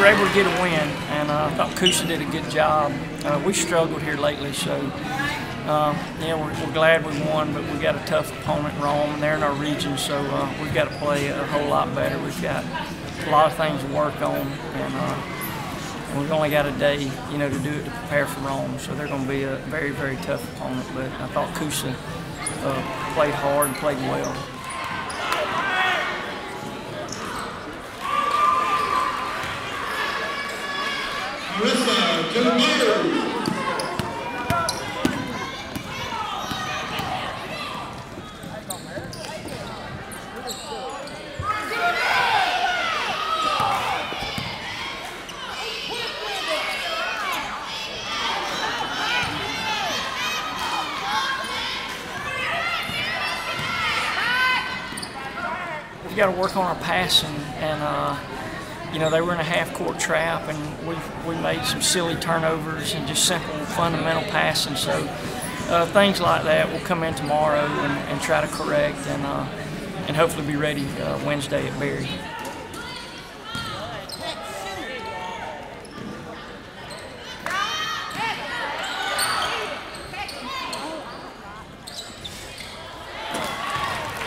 we were able to get a win, and uh, I thought Coosa did a good job. Uh, we struggled here lately, so uh, yeah, we're, we're, glad we won, but we got a tough opponent, Rome, and they're in our region, so uh, we've got to play a whole lot better. We've got a lot of things to work on, and, uh, we've only got a day, you know, to do it to prepare for Rome. So they're going to be a very, very tough opponent. But I thought Coosa uh, played hard and played well. We got to work on our passing, and uh, you know they were in a half-court trap, and we we made some silly turnovers and just simple fundamental passing. So uh, things like that will come in tomorrow and, and try to correct, and uh, and hopefully be ready uh, Wednesday at Berry.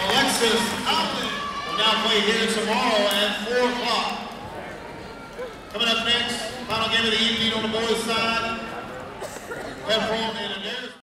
Alexis will now play here tomorrow at 4 o'clock. Coming up next, final game of the evening on the boys' side.